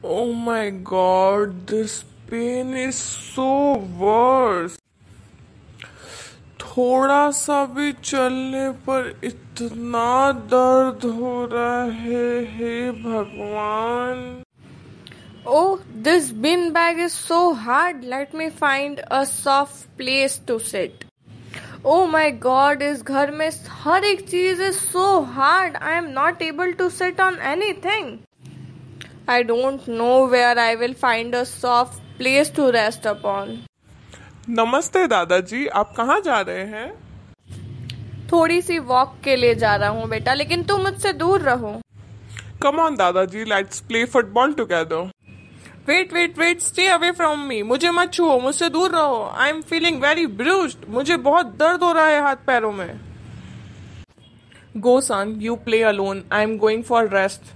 Oh my god, this pain is so worse. थोड़ा सा भी चलने पर इतना दर्द हो रहा है हे भगवान। ओ this bean bag is so hard let me find a soft place to sit oh my god इस घर में हर एक चीज़ is so hard I am not able to sit on anything I don't know where I will find a soft place to rest upon. नमस्ते दादाजी आप कहाँ जा रहे हैं? थोड़ी सी वॉक के लिए जा रहा हूँ बेटा लेकिन तुम मुझसे दूर रहो। कम ऑन दादाजी let's play football together wait wait wait stay away from me मुझे मत छुओ मुझसे दूर रहो। I am feeling very bruised मुझे बहुत दर्द हो रहा है हाथ पैरों में। Go son you play alone I am going for rest